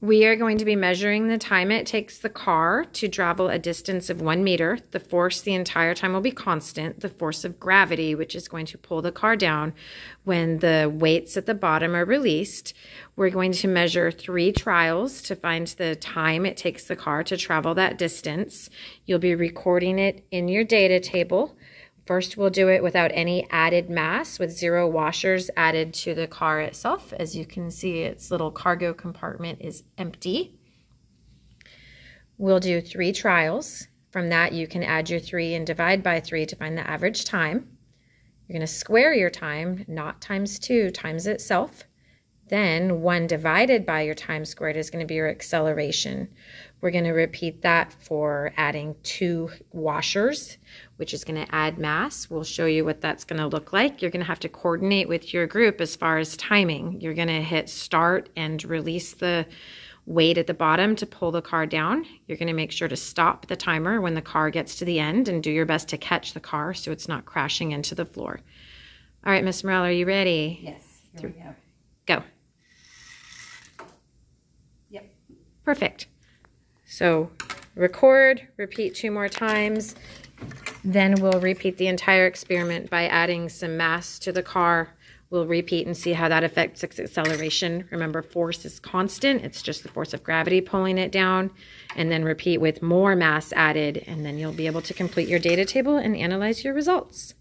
We are going to be measuring the time it takes the car to travel a distance of one meter. The force the entire time will be constant. The force of gravity, which is going to pull the car down when the weights at the bottom are released. We're going to measure three trials to find the time it takes the car to travel that distance. You'll be recording it in your data table. First, we'll do it without any added mass with zero washers added to the car itself. As you can see, its little cargo compartment is empty. We'll do three trials. From that, you can add your three and divide by three to find the average time. You're going to square your time, not times two, times itself. Then 1 divided by your time squared is going to be your acceleration. We're going to repeat that for adding two washers, which is going to add mass. We'll show you what that's going to look like. You're going to have to coordinate with your group as far as timing. You're going to hit start and release the weight at the bottom to pull the car down. You're going to make sure to stop the timer when the car gets to the end and do your best to catch the car so it's not crashing into the floor. All right, Miss Morel, are you ready? Yes, here we go. Go. Perfect. So record, repeat two more times. Then we'll repeat the entire experiment by adding some mass to the car. We'll repeat and see how that affects its acceleration. Remember, force is constant. It's just the force of gravity pulling it down. And then repeat with more mass added, and then you'll be able to complete your data table and analyze your results.